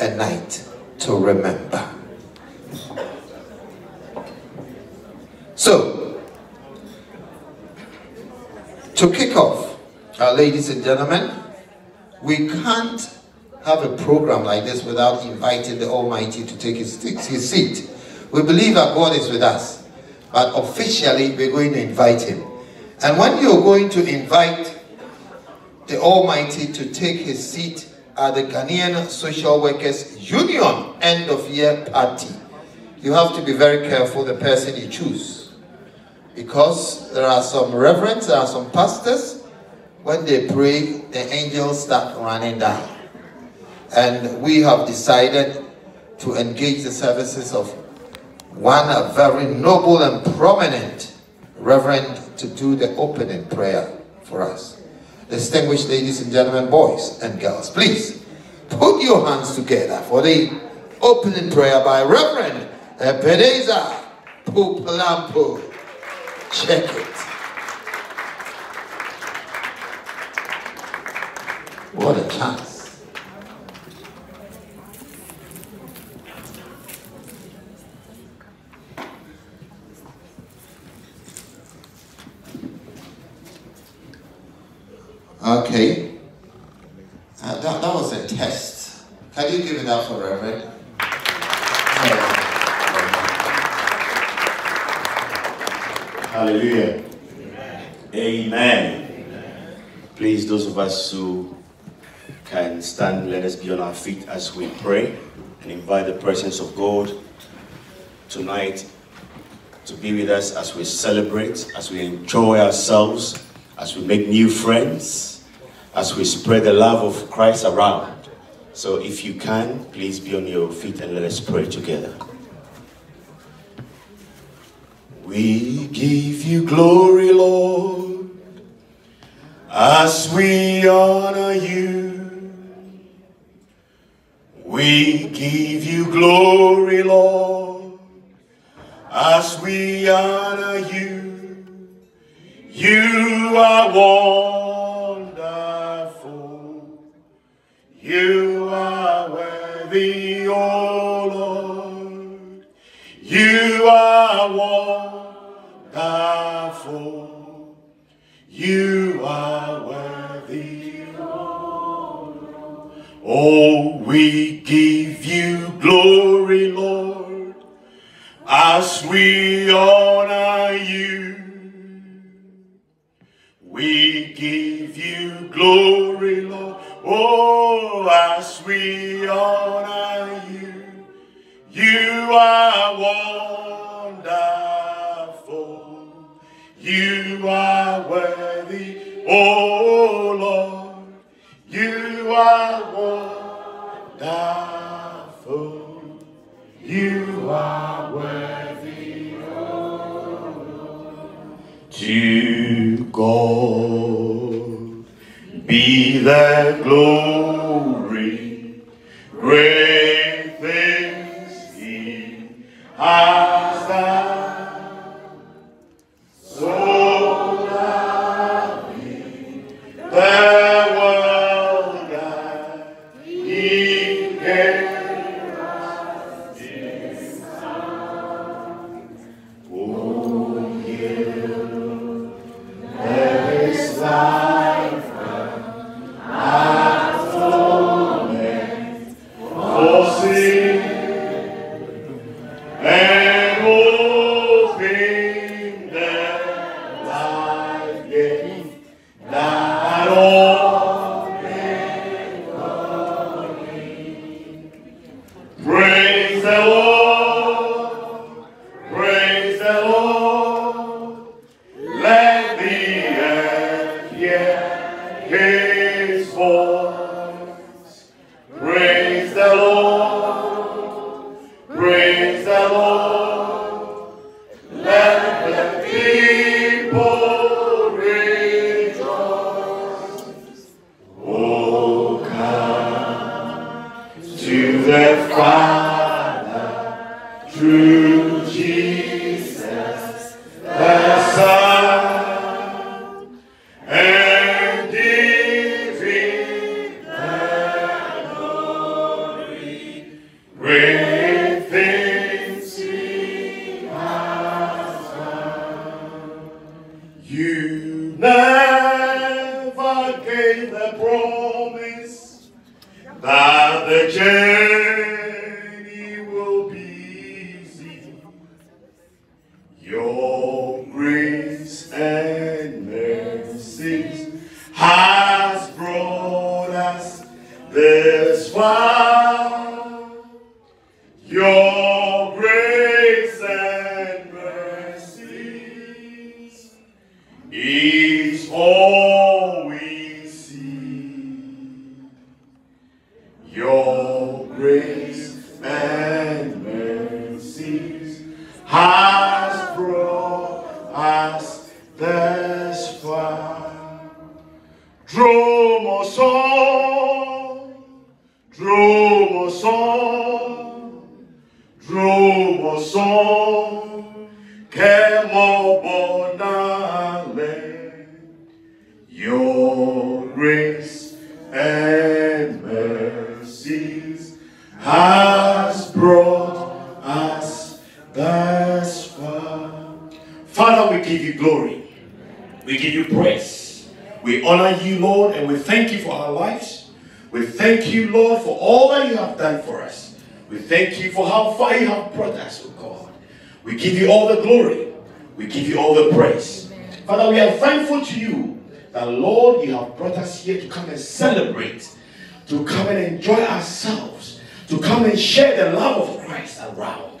a night to remember. So, to kick off, uh, ladies and gentlemen, we can't have a program like this without inviting the Almighty to take his, his seat. We believe that God is with us, but officially we're going to invite him. And when you're going to invite the Almighty to take his seat at the Ghanaian Social Workers Union end of year party, you have to be very careful the person you choose. Because there are some reverends, there are some pastors, when they pray, the angels start running down. And we have decided to engage the services of one a very noble and prominent reverend to do the opening prayer for us. Distinguished ladies and gentlemen, boys and girls, please put your hands together for the opening prayer by Reverend Ebenezer Puplampu. Check it. What a chance. Okay. Uh, that, that was a test. Can you give it up for Reverend? Hallelujah. Amen. Please, those of us who can stand, let us be on our feet as we pray and invite the presence of God tonight to be with us as we celebrate, as we enjoy ourselves, as we make new friends as we spread the love of Christ around. So if you can, please be on your feet and let us pray together. We give you glory, Lord, as we honor you. We give you glory, Lord, as we honor you. You are one. You are worthy, O Lord. You are wonderful. You are worthy, O Lord. Oh, we give you glory, the glory, Your we are thankful to you that, Lord, you have brought us here to come and celebrate, to come and enjoy ourselves, to come and share the love of Christ around.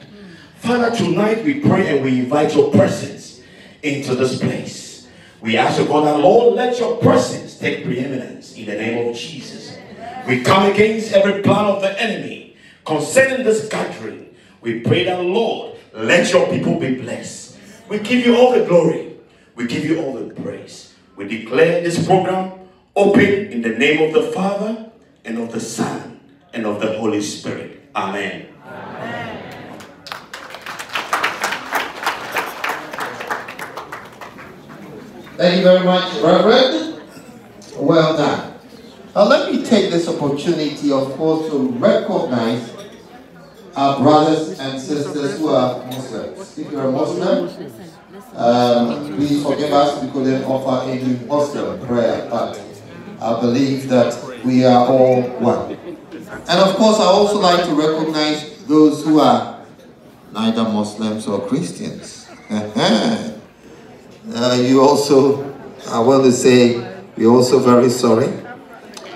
Father, tonight we pray and we invite your presence into this place. We ask, God, that Lord, let your presence take preeminence in the name of Jesus. We come against every plan of the enemy concerning this gathering. We pray that, Lord, let your people be blessed. We give you all the glory. We give you all the praise. We declare this program open in the name of the Father and of the Son and of the Holy Spirit. Amen. Thank you very much, Reverend. Well done. Now let me take this opportunity, of course, to recognize our brothers and sisters who are Muslims. If you're a Muslim, um, please forgive us, we couldn't offer any Muslim prayer, but I believe that we are all one. And of course, I also like to recognize those who are neither Muslims or Christians. Uh, you also, I want to say, we're also very sorry.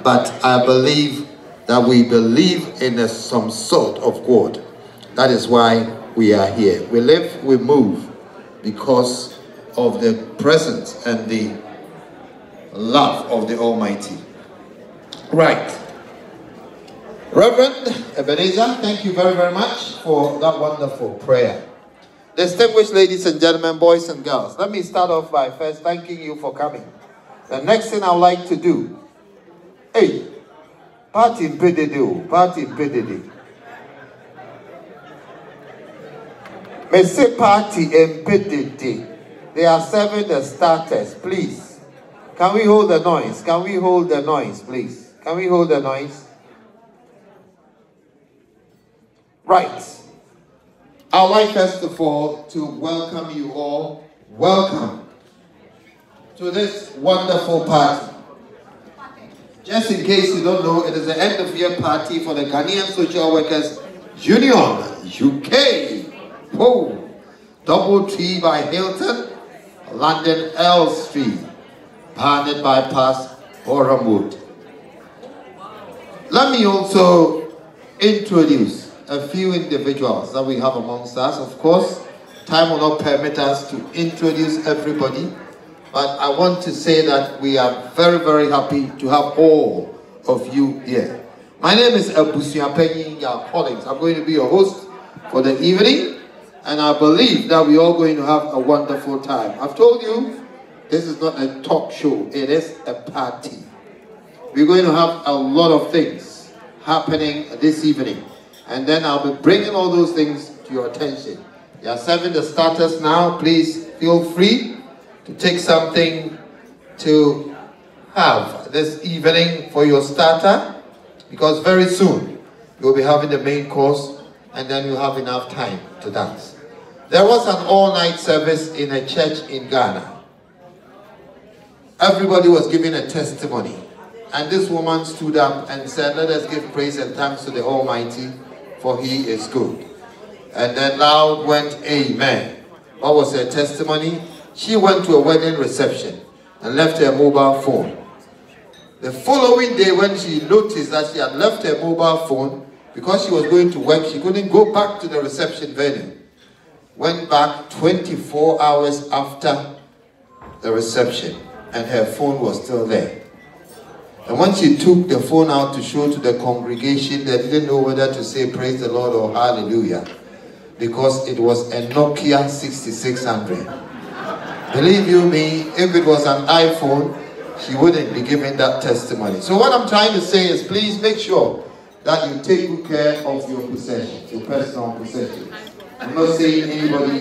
But I believe that we believe in a, some sort of God. That is why we are here. We live, we move because of the presence and the love of the Almighty. Right. Reverend Ebenezer, thank you very, very much for that wonderful prayer. Distinguished ladies and gentlemen, boys and girls, let me start off by first thanking you for coming. The next thing I'd like to do, hey, party PDD, party PDD. May party and PDD. They are serving the starters, please. Can we hold the noise? Can we hold the noise, please? Can we hold the noise? Right. I'd like first of all to welcome you all. Welcome to this wonderful party. Just in case you don't know, it is the end of year party for the Ghanaian Social Workers Union, UK. Whoa! Double Tree by Hilton, London Elstree, Barnet Bypass, Borehamwood. Let me also introduce a few individuals that we have amongst us. Of course, time will not permit us to introduce everybody, but I want to say that we are very, very happy to have all of you here. My name is Abusia Penny Collins. I'm going to be your host for the evening, and I believe that we're all going to have a wonderful time. I've told you, this is not a talk show, it is a party. We're going to have a lot of things happening this evening and then I'll be bringing all those things to your attention. You are serving the starters now. Please feel free to take something to have this evening for your starter because very soon You'll be having the main course, and then you'll have enough time to dance. There was an all-night service in a church in Ghana. Everybody was giving a testimony. And this woman stood up and said, Let us give praise and thanks to the Almighty, for he is good. And then loud went, Amen. What was her testimony? She went to a wedding reception and left her mobile phone. The following day, when she noticed that she had left her mobile phone because she was going to work, she couldn't go back to the reception venue. Went back 24 hours after the reception, and her phone was still there. And when she took the phone out to show to the congregation, they didn't know whether to say praise the Lord or hallelujah because it was a Nokia 6600. Believe you me, if it was an iPhone, she wouldn't be giving that testimony. So what I'm trying to say is please make sure that you take good care of your possessions, your personal possessions. I'm not saying anybody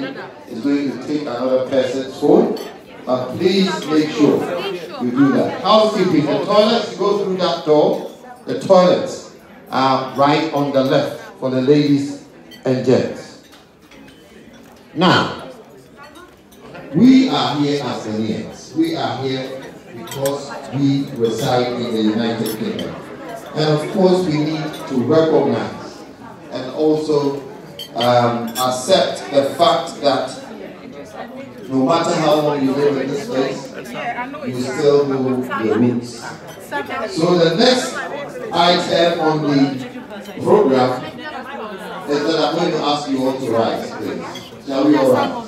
is going to take another person's phone, but please make sure you do that. Housekeeping, the toilets, go through that door. The toilets are right on the left for the ladies and gents. Now, we are here as Ghanaians. We are here because we reside in the United Kingdom. And of course, we need to recognize and also um, accept the fact that no matter how long you live in this place, you still know your roots. So the next item on the program is that I'm going to ask you all to rise, please. Shall we all rise?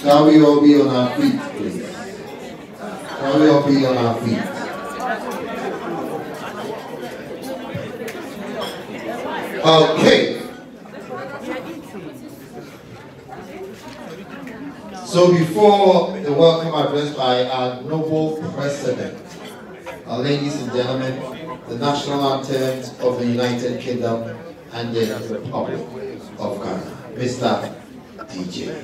Shall we all be on our feet, please? Shall we all be on our feet? Okay. So before the welcome address by our noble president, our ladies and gentlemen, the national anthems of the United Kingdom and the Republic of Ghana, Mr. DJ.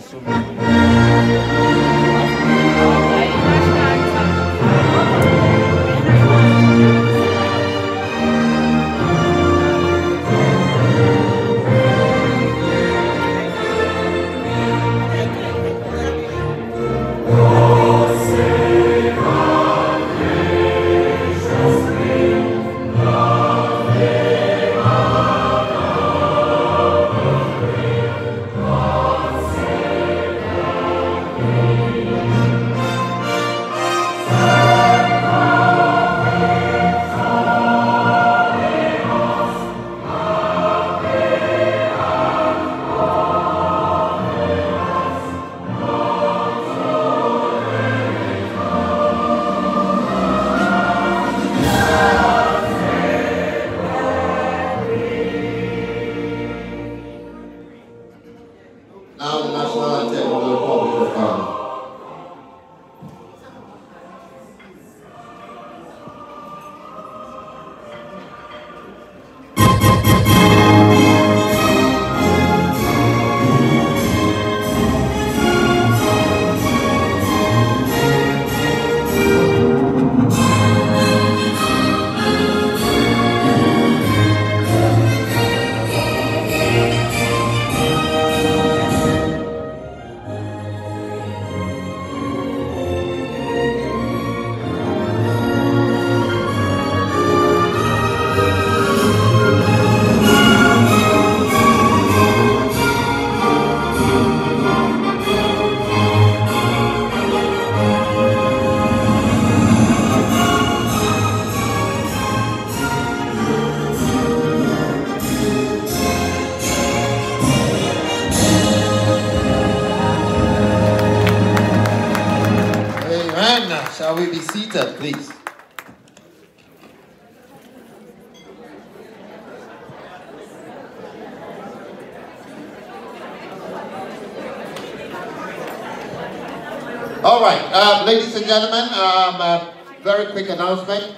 All right, uh, ladies and gentlemen, um, uh, very quick announcement.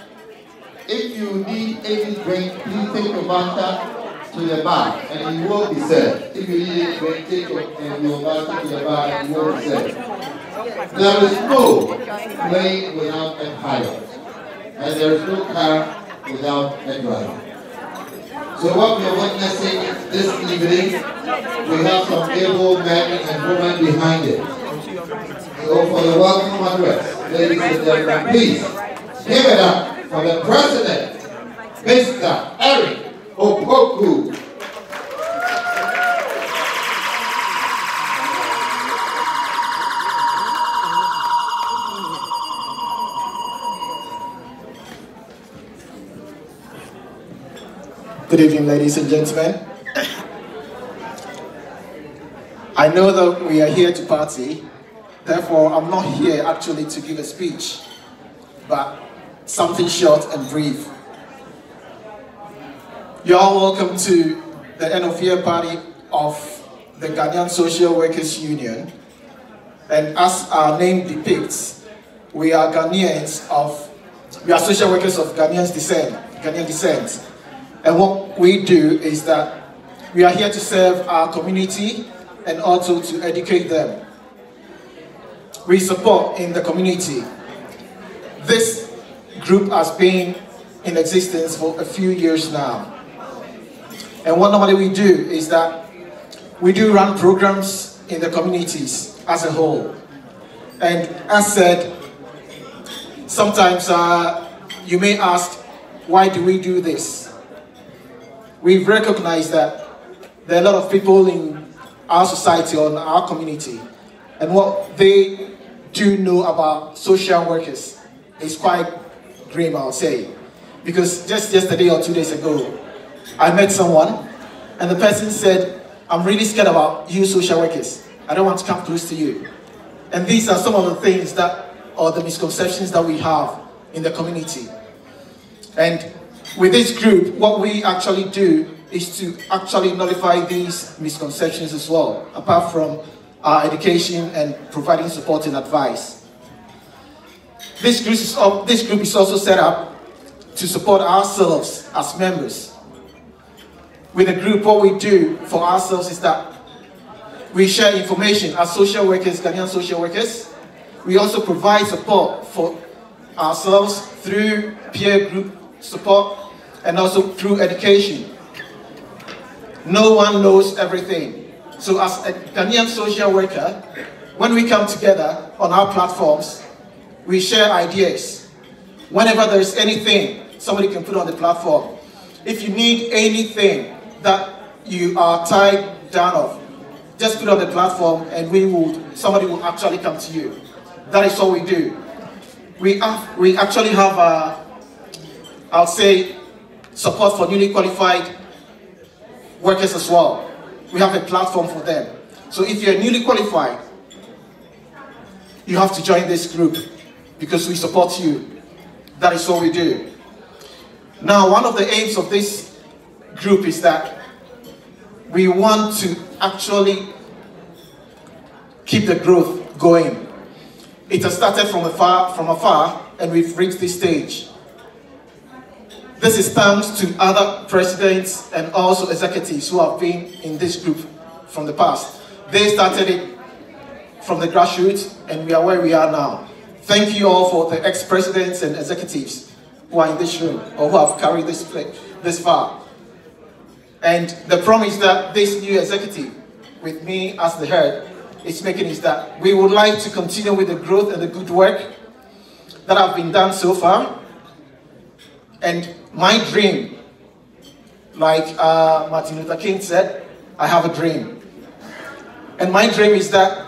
If you need any drink, please take your voucher to the bar and it will be served. If you need any drink, take your, uh, your voucher to the bar and it will be served. There is no plane without a pilot, and there is no car without a driver. So what we are witnessing this evening, we have some able men and women behind it. So for the welcome address, ladies and gentlemen, please give it up for the President, Mr. Eric Opoku. Good evening, ladies and gentlemen. I know that we are here to party, therefore I'm not here actually to give a speech, but something short and brief. You're all welcome to the end of year party of the Ghanaian Social Workers Union. And as our name depicts, we are Ghanaians of, we are social workers of Ghanaian descent, Ghanaian descent. And what we do is that we are here to serve our community and also to educate them. We support in the community. This group has been in existence for a few years now. And what normally we do is that we do run programs in the communities as a whole. And as said, sometimes uh, you may ask, why do we do this? we've recognized that there are a lot of people in our society or in our community, and what they do know about social workers is quite grim, I'll say. Because just yesterday or two days ago, I met someone, and the person said, I'm really scared about you social workers. I don't want to come close to you. And these are some of the things that, or the misconceptions that we have in the community. And with this group, what we actually do is to actually nullify these misconceptions as well, apart from our education and providing support and advice. This group is, this group is also set up to support ourselves as members. With the group, what we do for ourselves is that we share information as social workers, Ghanaian social workers. We also provide support for ourselves through peer group support and also through education. No one knows everything. So as a Ghanaian social worker, when we come together on our platforms, we share ideas. Whenever there's anything somebody can put on the platform, if you need anything that you are tied down of, just put on the platform and we will, somebody will actually come to you. That is all we do. We, have, we actually have, a, I'll say, support for newly qualified workers as well. We have a platform for them. So if you're newly qualified, you have to join this group because we support you. That is what we do. Now, one of the aims of this group is that we want to actually keep the growth going. It has started from afar, from afar and we've reached this stage. This is thanks to other presidents and also executives who have been in this group from the past. They started it from the grassroots and we are where we are now. Thank you all for the ex-presidents and executives who are in this room or who have carried this, place this far. And the promise that this new executive, with me as the head, is making is that we would like to continue with the growth and the good work that have been done so far. And my dream, like uh, Martin Luther King said, I have a dream. And my dream is that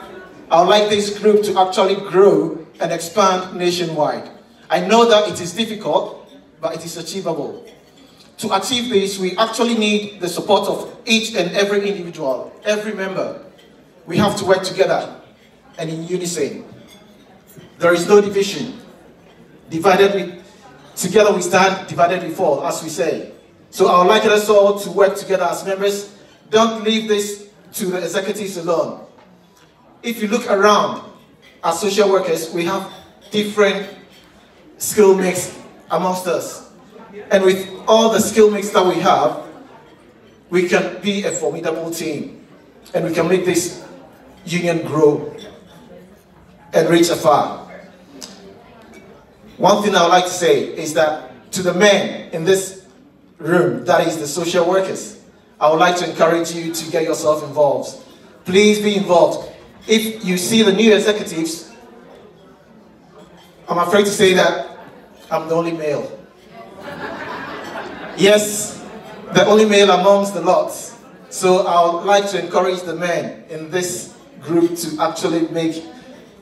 I would like this group to actually grow and expand nationwide. I know that it is difficult, but it is achievable. To achieve this, we actually need the support of each and every individual, every member. We have to work together and in unison. There is no division. Divided Together we stand, divided we fall, as we say. So I would like us all to work together as members. Don't leave this to the executives alone. If you look around as social workers, we have different skill mix amongst us. And with all the skill mix that we have, we can be a formidable team. And we can make this union grow and reach afar. One thing I would like to say is that to the men in this room, that is the social workers. I would like to encourage you to get yourself involved. Please be involved. If you see the new executives, I'm afraid to say that I'm the only male. Yes, the only male amongst the lot. So I would like to encourage the men in this group to actually make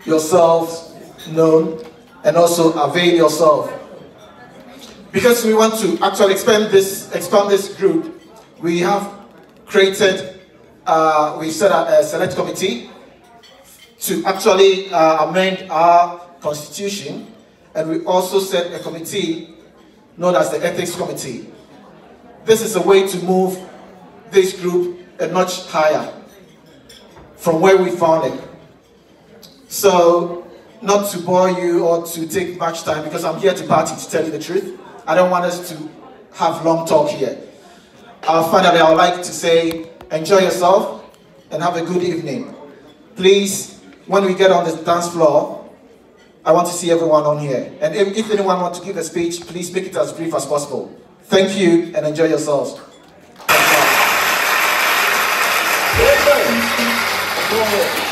yourselves known and also avail yourself. Because we want to actually expand this, expand this group, we have created, uh, we set up a select committee to actually uh, amend our constitution, and we also set a committee known as the ethics committee. This is a way to move this group a notch higher from where we found it. So, not to bore you or to take much time because I'm here to party to tell you the truth. I don't want us to have long talk here. Uh, finally, I would like to say enjoy yourself and have a good evening. Please, when we get on the dance floor, I want to see everyone on here. And if, if anyone wants to give a speech, please make it as brief as possible. Thank you and enjoy yourselves. Thank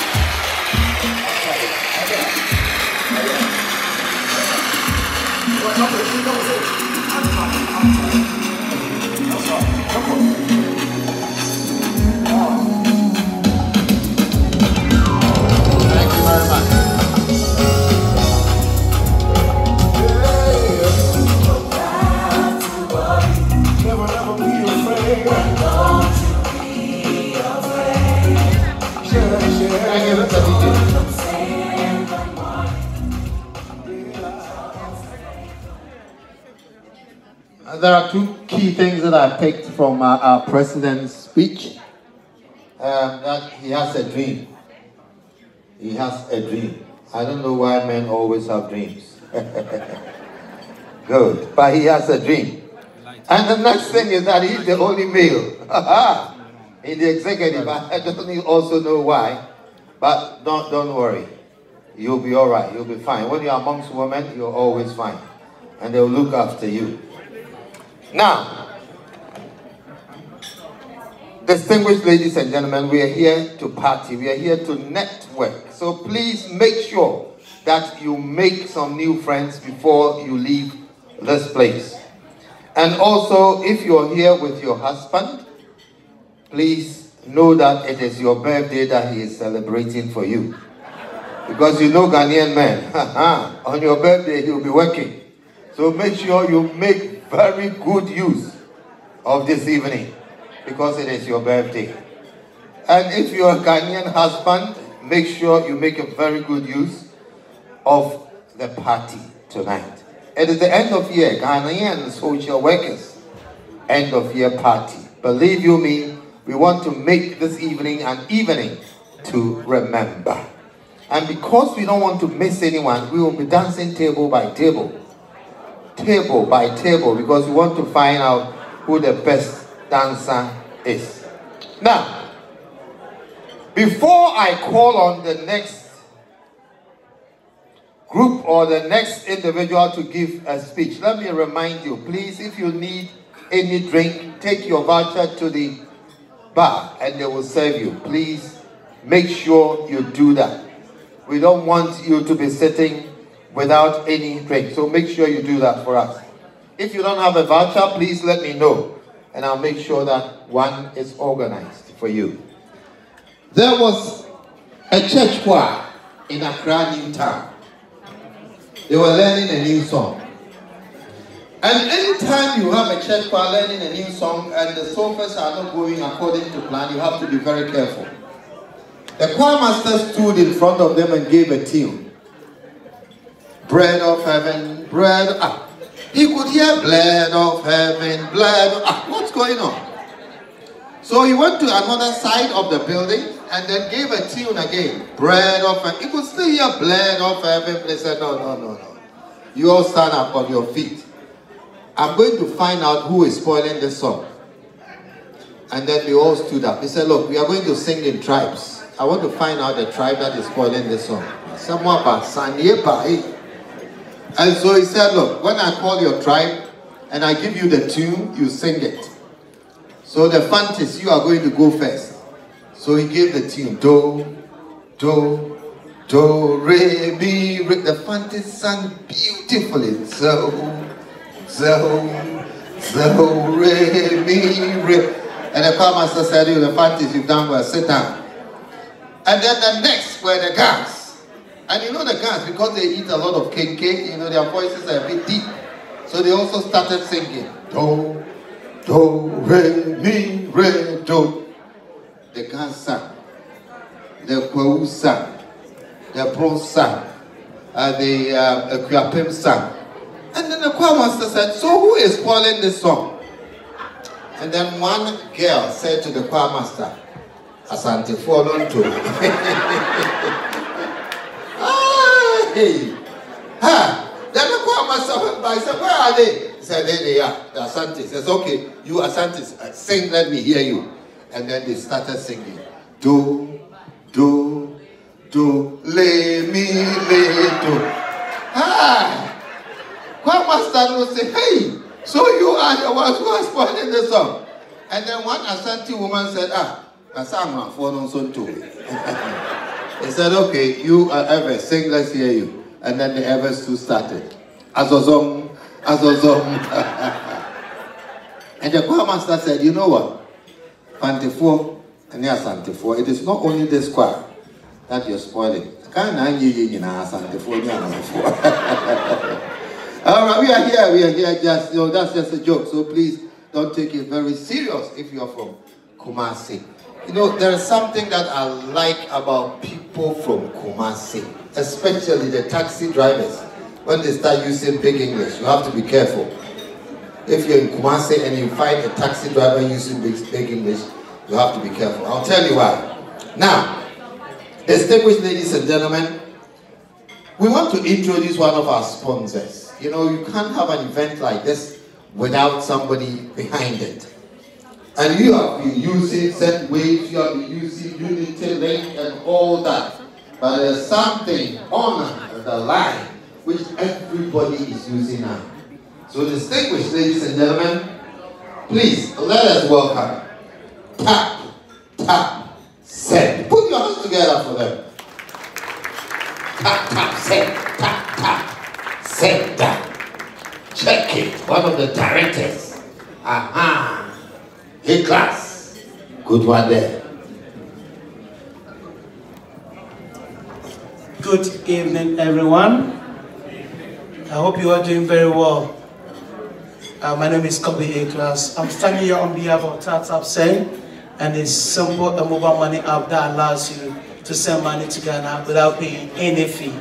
There are two key things that I picked from uh, our president's speech. Um, that he has a dream. He has a dream. I don't know why men always have dreams. Good, but he has a dream. And the next thing is that he's the only male in the executive. I don't also know why, but don't don't worry. You'll be all right. You'll be fine. When you're amongst women, you're always fine, and they'll look after you. Now, distinguished ladies and gentlemen, we are here to party. We are here to network. So please make sure that you make some new friends before you leave this place. And also, if you're here with your husband, please know that it is your birthday that he is celebrating for you. Because you know Ghanaian men, on your birthday he'll be working. So make sure you make very good use of this evening because it is your birthday. And if you're a Ghanaian husband, make sure you make a very good use of the party tonight. It is the end of year, Ghanaian social workers, end of year party. Believe you me, we want to make this evening an evening to remember. And because we don't want to miss anyone, we will be dancing table by table. Table by table, because we want to find out who the best dancer is. Now, before I call on the next group or the next individual to give a speech, let me remind you, please, if you need any drink, take your voucher to the bar and they will serve you. Please make sure you do that. We don't want you to be sitting without any drink, so make sure you do that for us. If you don't have a voucher, please let me know and I'll make sure that one is organized for you. There was a church choir in Accra, New Town. They were learning a new song. And anytime you have a church choir learning a new song and the sophos are not going according to plan, you have to be very careful. The choir master stood in front of them and gave a tune. Bread of heaven, bread. Ah, he could hear bread of heaven, bread. Ah, what's going on? So he went to another side of the building and then gave a tune again. Bread of heaven. He could still hear bread of heaven. They said, no, no, no, no. You all stand up on your feet. I'm going to find out who is spoiling this song. And then they all stood up. He said, look, we are going to sing in tribes. I want to find out the tribe that is spoiling this song. Someone And so he said, look, when I call your tribe and I give you the tune, you sing it. So the Fantis, you are going to go first. So he gave the tune, do, do, do, re, mi, re. The Fantis sang beautifully. So, so, so, re, mi, re. And the choir master said, you the Fantis, you've done well, sit down. And then the next were the guys. And you know the guys, because they eat a lot of cake, you know, their voices are a bit deep. So they also started singing. Do, do, re, mi, re, do. The guys sang. The Kwahu sang. The Pro sang. Uh, the uh, Akuapem sang. And then the choir master said, so who is spoiling this song? And then one girl said to the choir master, Asante Folonto. ah, hey. Ha. Then the choir master went by, said, where are they? He said, there they are, the Asante. He says, okay, you Asantes, uh, sing, let me hear you. And then they started singing. Do, do, do, le, mi, le, do. Ah. Choir master will say, hey, so you are the ones who are spoiling the song. And then one Asante woman said, ah, Asama for no son too. He said, okay, you are Ewe, sing, let's hear you. And then the Ewes two started. Azozom, Azozom. and the choir master said, you know what? Fantifo, and yes, Fantifo, it is not only this choir that you're spoiling. All right, we are here, we are here just, you know, that's just a joke. So please don't take it very serious if you're from Kumasi. You know, there is something that I like about people from Kumasi, especially the taxi drivers. When they start using big English, you have to be careful. If you're in Kumasi and you find a taxi driver using big, big English, you have to be careful. I'll tell you why. Now, distinguished ladies and gentlemen, we want to introduce one of our sponsors. You know, you can't have an event like this without somebody behind it. And you have been using Sendwaves, you have been using unity link and all that. But there's something on the line which everybody is using now. So distinguished ladies and gentlemen, please let us welcome Tap, Tap, Send. Put your hands together for them. Tap, tap, Send, tap, tap, Send, Tap. Check it. One of the directors. Aha. Hey class. Good one there. Good evening, everyone. I hope you are doing very well. Uh, my name is Kobe A Class. I'm standing here on behalf of TapTap Send, and it's simple a mobile money app that allows you to send money to Ghana without paying any fee.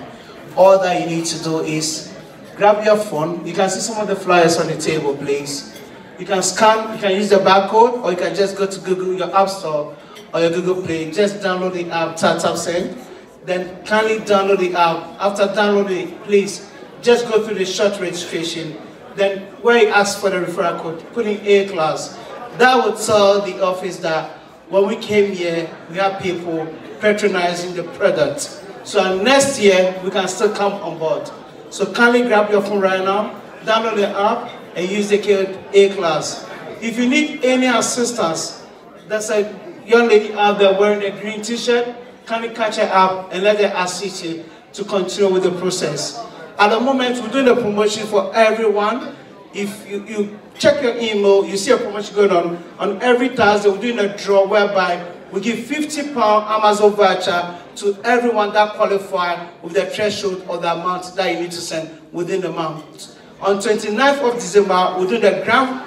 All that you need to do is grab your phone. You can see some of the flyers on the table, please. You can scan, you can use the barcode, or you can just go to Google, your App Store, or your Google Play. Just download the app, TapTap Send. Then kindly download the app. After downloading please just go through the short registration. Then where it asks for the referral code, put in A class. That would tell the office that when we came here, we have people patronizing the product. So next year, we can still come on board. So kindly grab your phone right now, download the app, and use the code A-Class. If you need any assistance, there's a young lady out there wearing a green t-shirt, kindly catch her up and let her assist you to continue with the process. At the moment, we're doing a promotion for everyone. If you, you check your email, you see a promotion going on. On every Thursday, we're doing a draw whereby we give 50 pound Amazon voucher to everyone that qualify with the threshold or the amount that you need to send within the month. On 29th of December, we're doing the grand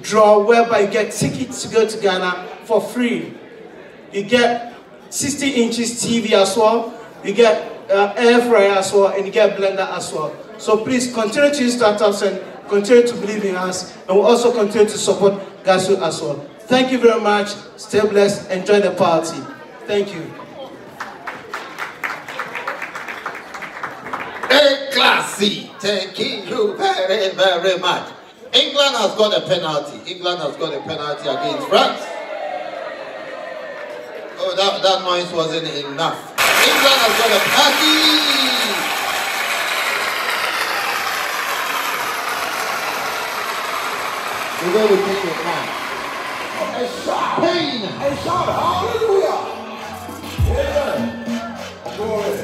draw whereby you get tickets to go to Ghana for free. You get 60 inches TV as well. You get uh, air fryer as well, and you get blender as well. So please continue to use startups and continue to believe in us, and we'll also continue to support GASU as well. Thank you very much. Stay blessed. Enjoy the party. Thank you. Thank you very, very much. England has got a penalty. England has got a penalty against France. Oh, that, that noise wasn't enough. England has got a penalty. We're going to take it now. A shout. Pain. A shout. Hallelujah. Yeah. Glory.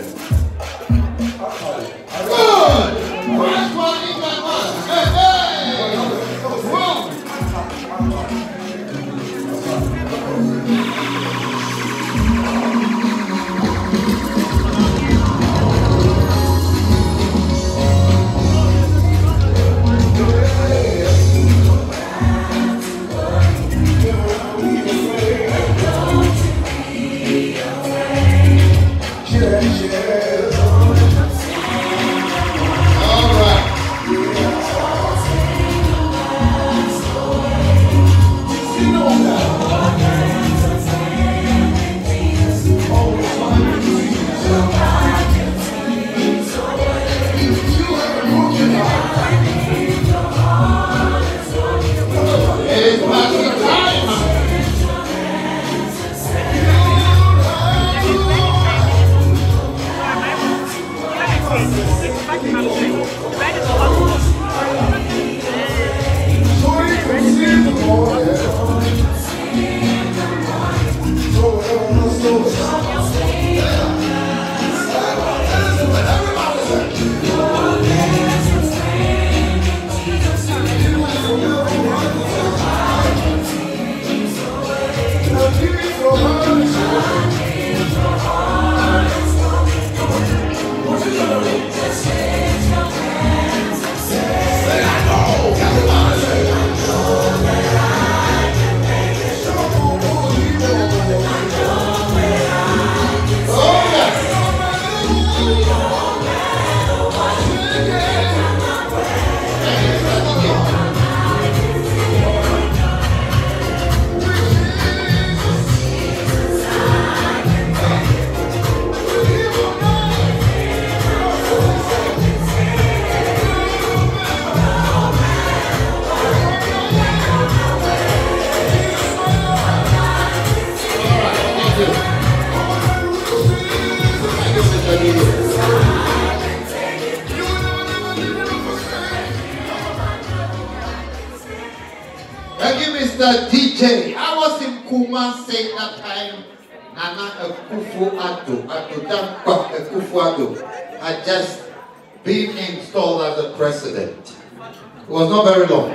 It was not very long.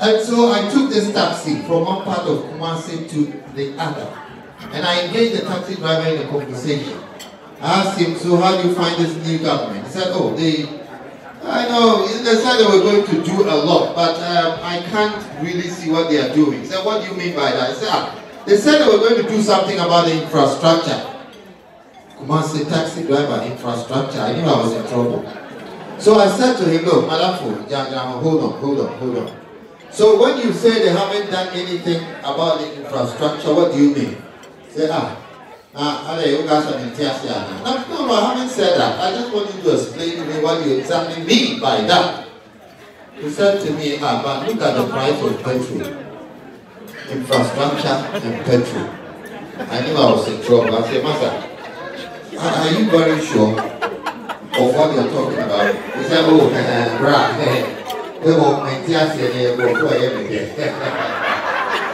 And so I took this taxi from one part of Kumasi to the other. And I engaged the taxi driver in a conversation. I asked him, so how do you find this new government? He said, oh, they, I know, they said they were going to do a lot, but um, I can't really see what they are doing. He said, what do you mean by that? I said, ah, they said they were going to do something about the infrastructure. Kumasi taxi driver infrastructure. I knew I was in trouble. So I said to him, look, ja, hold on, hold on, hold on. So when you say they haven't done anything about the infrastructure, what do you mean? Say, ah, ah, you guys are in. No, no, I haven't said that. I just want you to explain to me what you exactly mean by that. He said to me, ah, but look at the price of petrol, infrastructure and petrol. I knew I was in trouble. I said, Master, are you very sure of what you're talking about? He said, oh, right. We will maintain here for every day.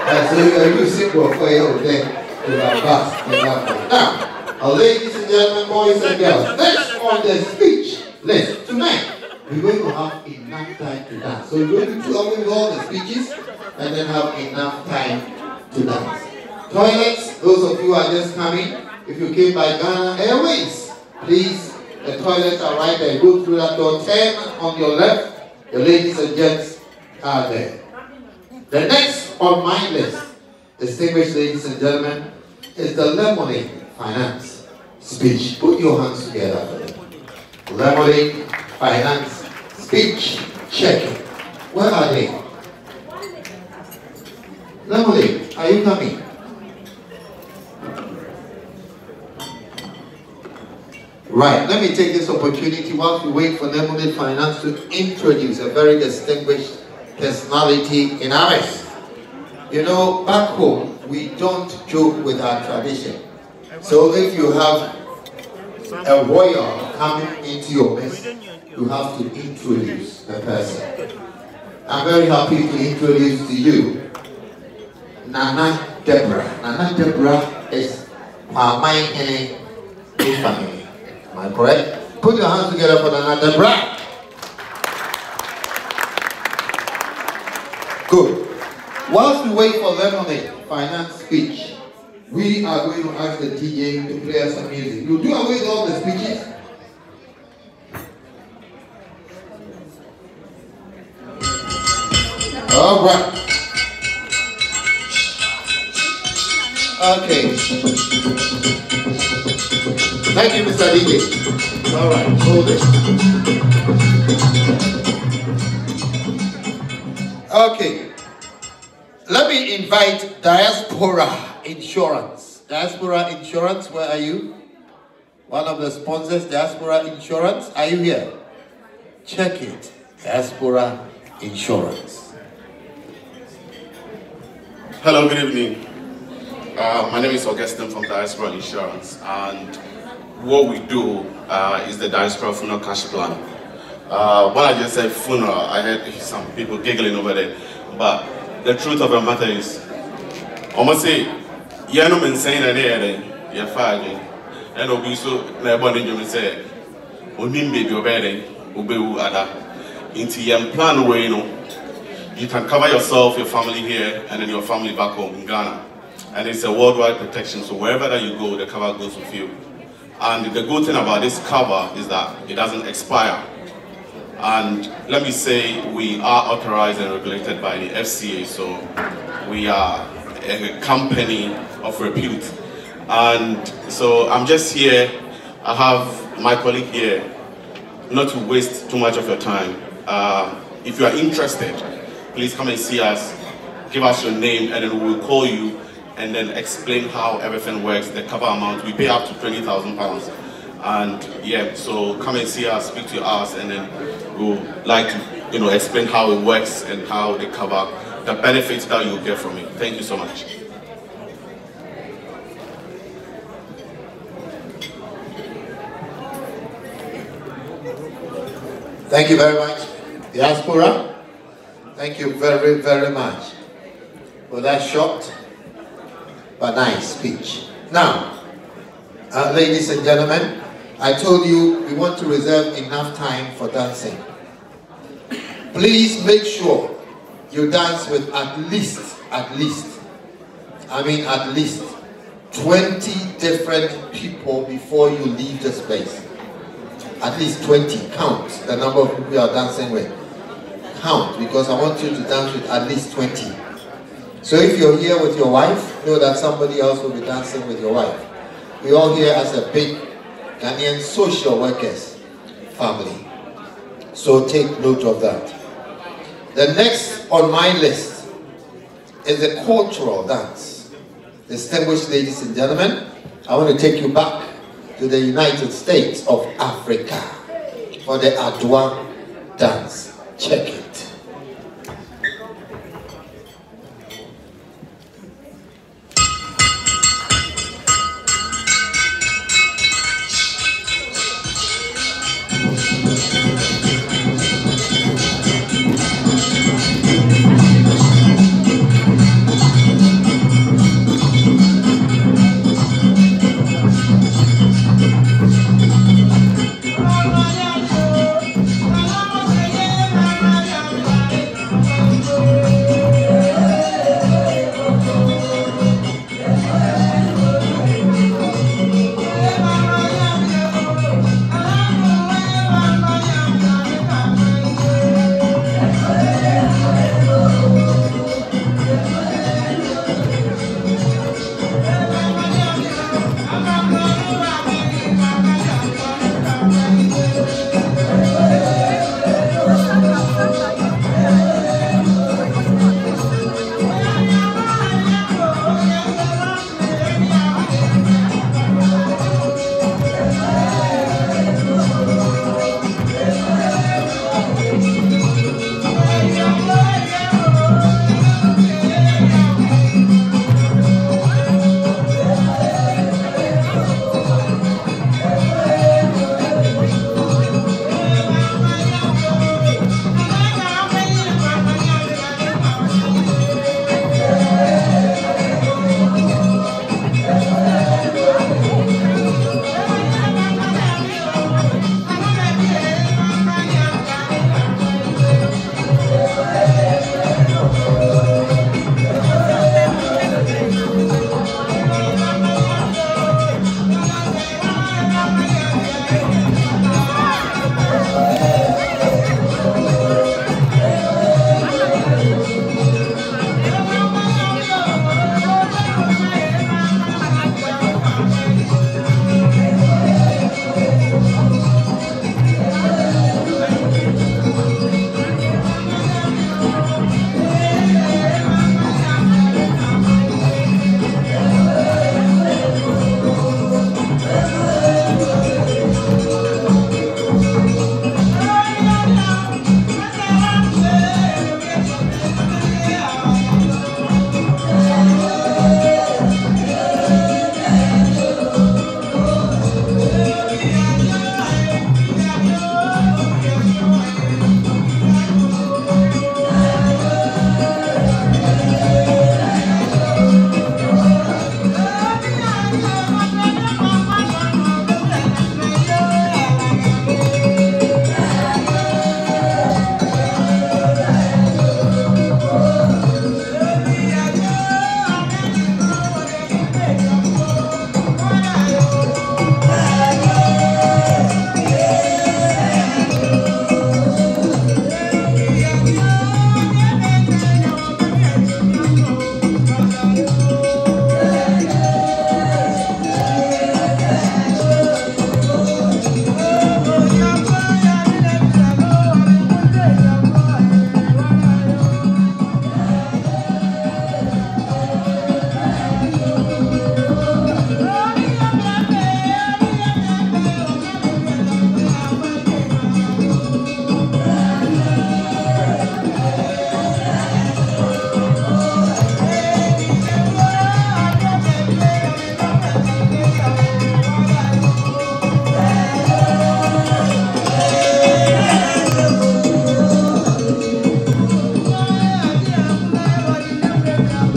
And so you are using for day to the bus. Now, uh, ladies and gentlemen, boys and girls, next on the speech list tonight, we're going to have enough time to dance. So we're going to do away with all the speeches and then have enough time to dance. Toilets, those of you who are just coming, if you came by Ghana Airways, please, the toilets are right there. Go through that door, 10 on your left. The ladies and gents are there. The next on my list, distinguished ladies and gentlemen, is the Lemonade Finance speech. Put your hands together for. Lemonade Finance speech checking. Where are they? Lemonade, are you coming? Right, let me take this opportunity whilst we wait for Lemonade Finance to introduce a very distinguished personality in ours. You know, back home, we don't joke with our tradition. So if you have a royal coming into your midst, you have to introduce the person. I'm very happy to introduce to you Nana Deborah. Nana Deborah is my Hene family. Am I correct? Put your hands together for Nana Deborah. Good. Whilst we wait for Lemonade finance speech, we are going to ask the DJ to play us some music. You do away with all the speeches. All right. Okay. Thank you, Mr. DJ. All right, hold it. Okay. Let me invite Diaspora Insurance. Diaspora Insurance, where are you? One of the sponsors, Diaspora Insurance. Are you here? Check it. Diaspora Insurance. Hello, good evening. Uh, my name is Augustine from Diaspora Insurance, and what we do uh, is the Diaspora Funeral Cash Plan. Uh, when I just said funeral, I heard some people giggling over there, but the truth of the matter is, almost say, yeah, no man saying that there, you're fine, and obi so na ɛbɔ ne dwom sɛ onim baby ɔbɛyɛ dɛn obɛwu ada nti yɛn plan wei no you can cover yourself, your family here, and then your family back home in Ghana. And it's a worldwide protection, so wherever that you go, the cover goes with you. And the good thing about this cover is that it doesn't expire. And let me say, we are authorized and regulated by the FCA, so we are a company of repute. And so I'm just here, I have my colleague here, not to waste too much of your time. Uh, if you are interested, please come and see us, give us your name, and then we will call you and then explain how everything works, the cover amount. We pay up to 20,000 pounds. And yeah, so come and see us, speak to us, and then we'll like to, you know, explain how it works and how they cover the benefits that you'll get from it. Thank you so much. Thank you very much. Diaspora, thank you very, very much for that short but nice speech. Now, uh, ladies and gentlemen, I told you we want to reserve enough time for dancing. Please make sure you dance with at least, at least, I mean at least 20 different people before you leave the space. At least 20, count the number of people you are dancing with. Count, because I want you to dance with at least 20. So if you're here with your wife, know that somebody else will be dancing with your wife. We're all here as a big Ghanaian social workers family. So take note of that. The next on my list is the cultural dance. Distinguished ladies and gentlemen, I want to take you back to the United States of Africa for the Adowa dance. Check it.